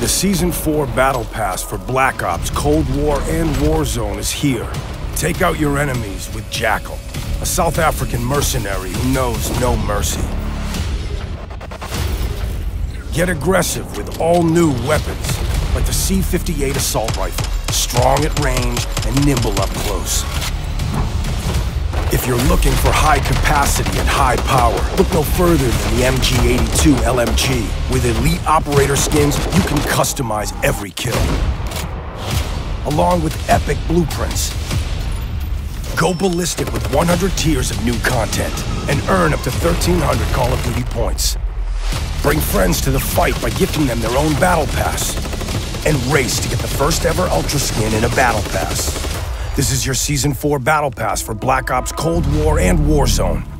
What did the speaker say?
The Season 4 Battle Pass for Black Ops, Cold War, and Warzone is here. Take out your enemies with Jackal, a South African mercenary who knows no mercy. Get aggressive with all new weapons, like the C-58 assault rifle, strong at range and nimble up close. You're looking for high capacity and high power, look no further than the MG82 LMG. With elite operator skins, you can customize every kill. Along with epic blueprints. Go ballistic with 100 tiers of new content and earn up to 1,300 Call of Duty points. Bring friends to the fight by gifting them their own Battle Pass. And race to get the first ever Ultra Skin in a Battle Pass. This is your Season 4 Battle Pass for Black Ops Cold War and Warzone.